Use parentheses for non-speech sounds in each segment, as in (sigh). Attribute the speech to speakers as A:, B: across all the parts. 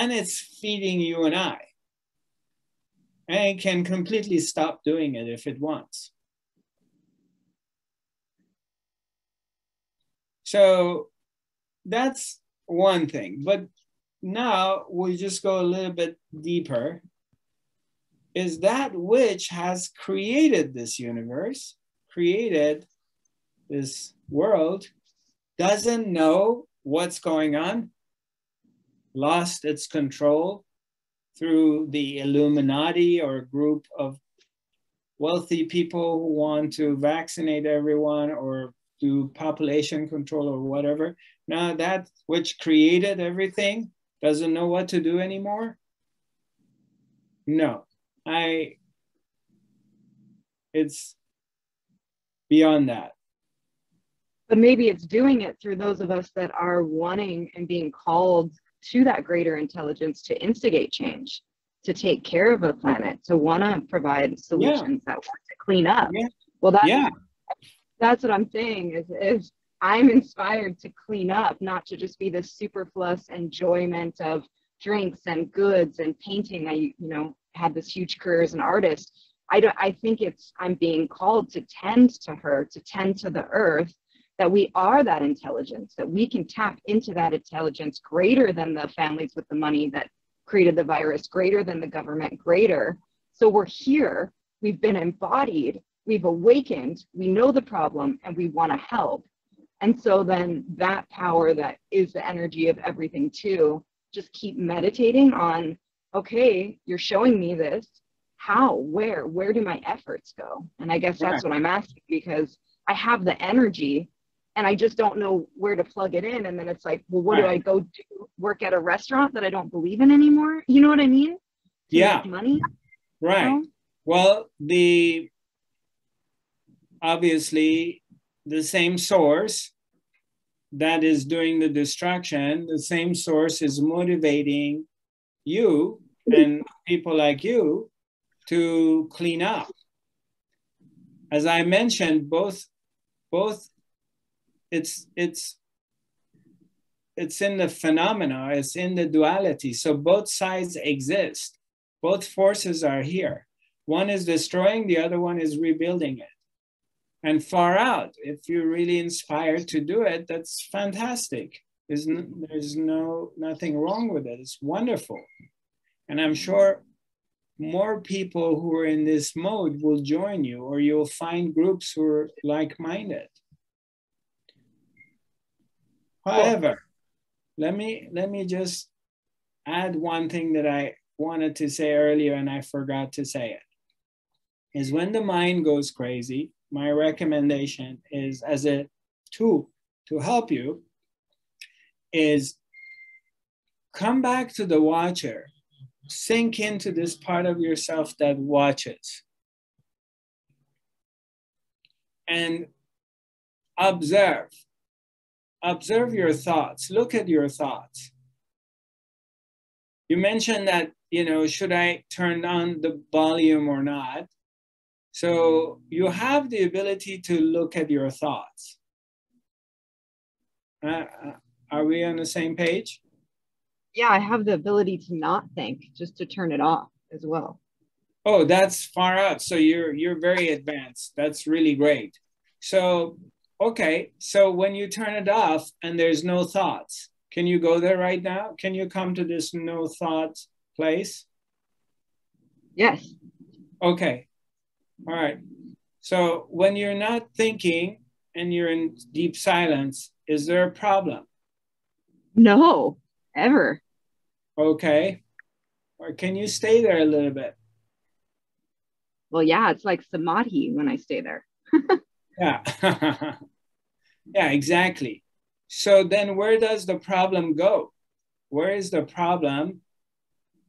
A: and it's feeding you and I. And it can completely stop doing it if it wants. So that's one thing. But now we just go a little bit deeper. Is that which has created this universe, created this world, doesn't know what's going on, lost its control through the Illuminati or a group of wealthy people who want to vaccinate everyone or do population control or whatever. Now that which created everything doesn't know what to do anymore? No, I, it's beyond that.
B: But maybe it's doing it through those of us that are wanting and being called to that greater intelligence to instigate change, to take care of the planet, to want to provide solutions yeah. that want to clean up. Yeah. Well, that's, yeah. that's what I'm saying is, I'm inspired to clean up, not to just be the superfluous enjoyment of drinks and goods and painting. I, you know, had this huge career as an artist. I don't I think it's I'm being called to tend to her, to tend to the earth, that we are that intelligence, that we can tap into that intelligence greater than the families with the money that created the virus, greater than the government, greater. So we're here, we've been embodied, we've awakened, we know the problem, and we want to help. And so then that power that is the energy of everything too, just keep meditating on, okay, you're showing me this. How, where, where do my efforts go? And I guess that's what I'm asking because I have the energy and I just don't know where to plug it in. And then it's like, well, what right. do I go do? Work at a restaurant that I don't believe in anymore? You know what I mean?
A: To yeah.
B: money.
A: Right. You know? Well, the obviously the same source that is doing the distraction, the same source is motivating you mm-hmm. and people like you to clean up. As I mentioned, both both it's it's it's in the phenomena, it's in the duality. So both sides exist. Both forces are here. One is destroying, the other one is rebuilding it and far out. If you're really inspired to do it, that's fantastic. There's no, there's no nothing wrong with it. It's wonderful, and I'm sure more people who are in this mode will join you, or you'll find groups who are like-minded. However, let me let me just add one thing that I wanted to say earlier and I forgot to say it. Is when the mind goes crazy, my recommendation is as a tool to help you is come back to the watcher sink into this part of yourself that watches and observe observe your thoughts look at your thoughts you mentioned that you know should i turn on the volume or not so you have the ability to look at your thoughts. Uh, uh, are we on the same page?
B: Yeah, I have the ability to not think, just to turn it off as well.
A: Oh, that's far out. So you're you're very advanced. That's really great. So okay, so when you turn it off and there's no thoughts, can you go there right now? Can you come to this no thoughts place?
B: Yes.
A: Okay. All right. So when you're not thinking and you're in deep silence, is there a problem?
B: No, ever.
A: Okay. Or can you stay there a little bit?
B: Well, yeah, it's like samadhi when I stay there. (laughs)
A: yeah. (laughs) yeah, exactly. So then where does the problem go? Where is the problem?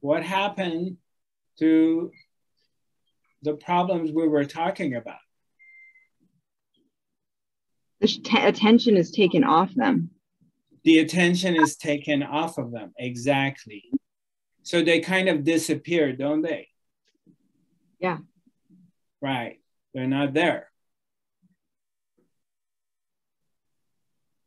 A: What happened to the problems we were talking about.
B: The t- attention is taken off them.
A: The attention is taken off of them, exactly. So they kind of disappear, don't they?
B: Yeah.
A: Right. They're not there.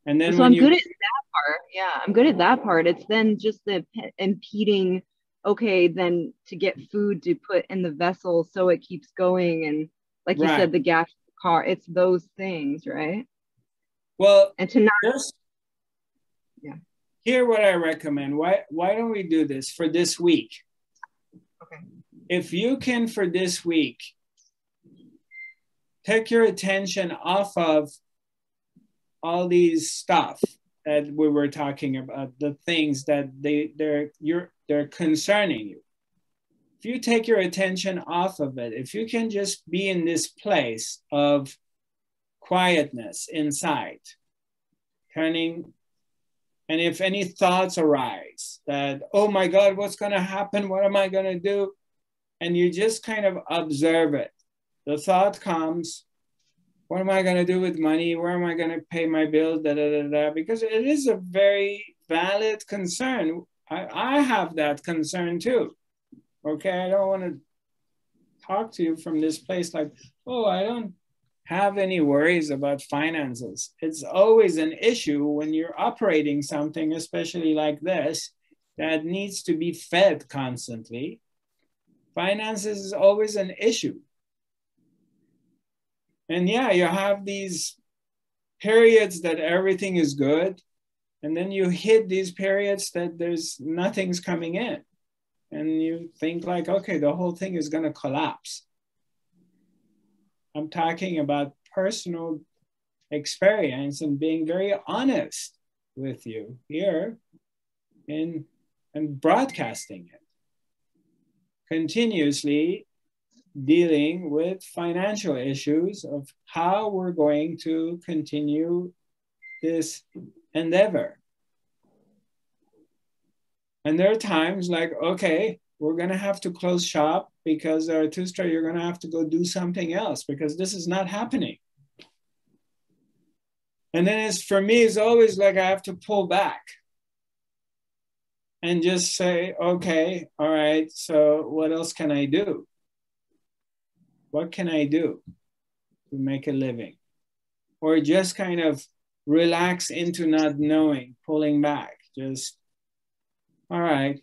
A: And then
B: so I'm you... good at that part. Yeah, I'm good at that part. It's then just the impeding. Okay, then to get food to put in the vessel so it keeps going, and like you right. said, the gas car. It's those things, right?
A: Well,
B: and to not
A: just yeah. Here, what I recommend. Why why don't we do this for this week?
B: Okay.
A: If you can for this week, take your attention off of all these stuff that we were talking about, the things that they they're you're they're concerning you. If you take your attention off of it, if you can just be in this place of quietness inside, turning, and if any thoughts arise that, oh my God, what's going to happen? What am I going to do? And you just kind of observe it. The thought comes, what am I going to do with money? Where am I going to pay my bills? Da, da, da, da. Because it is a very valid concern. I, I have that concern too. Okay, I don't want to talk to you from this place like, oh, I don't have any worries about finances. It's always an issue when you're operating something, especially like this, that needs to be fed constantly. Finances is always an issue. And yeah, you have these periods that everything is good. And then you hit these periods that there's nothing's coming in. And you think like, okay, the whole thing is gonna collapse. I'm talking about personal experience and being very honest with you here in and broadcasting it continuously dealing with financial issues of how we're going to continue this endeavor. And there are times like, okay, we're going to have to close shop because Zarathustra, you're going to have to go do something else because this is not happening. And then it's for me, it's always like I have to pull back and just say, okay, all right, so what else can I do? What can I do to make a living? Or just kind of relax into not knowing, pulling back. Just, all right,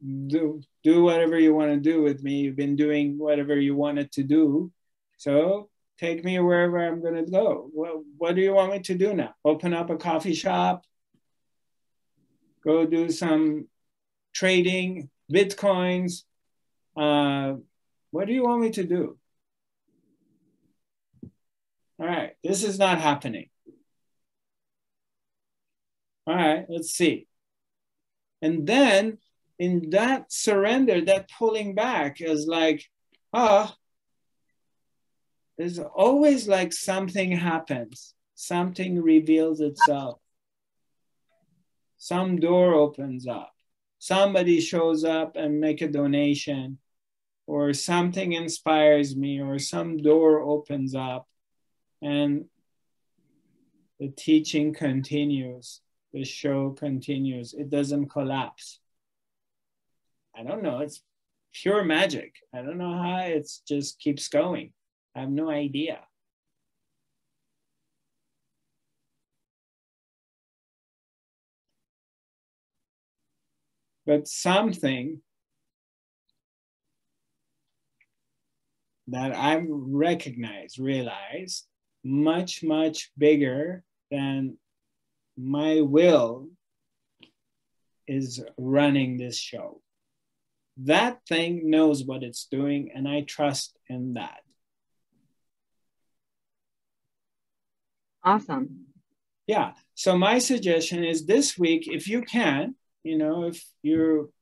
A: do do whatever you want to do with me. You've been doing whatever you wanted to do. So take me wherever I'm going to go. Well, what do you want me to do now? Open up a coffee shop? Go do some trading, Bitcoins, uh, what do you want me to do? All right, this is not happening. All right, let's see. And then in that surrender, that pulling back is like, ah, oh, there's always like something happens, something reveals itself, some door opens up, somebody shows up and make a donation or something inspires me or some door opens up and the teaching continues the show continues it doesn't collapse. I don't know it's pure magic. I don't know how it just keeps going. I have no idea. But something that I've recognized, realized, much, much bigger than my will is running this show. That thing knows what it's doing, and I trust in that.
B: Awesome.
A: Yeah. So, my suggestion is this week, if you can, you know, if you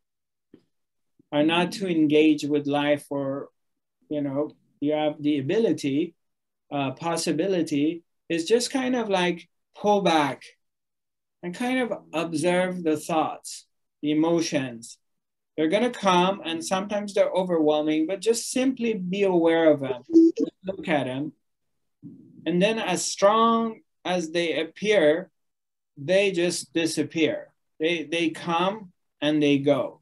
A: are not to engage with life or you know, you have the ability, uh, possibility is just kind of like pull back and kind of observe the thoughts, the emotions. They're going to come and sometimes they're overwhelming, but just simply be aware of them. Look at them. And then, as strong as they appear, they just disappear. They, they come and they go.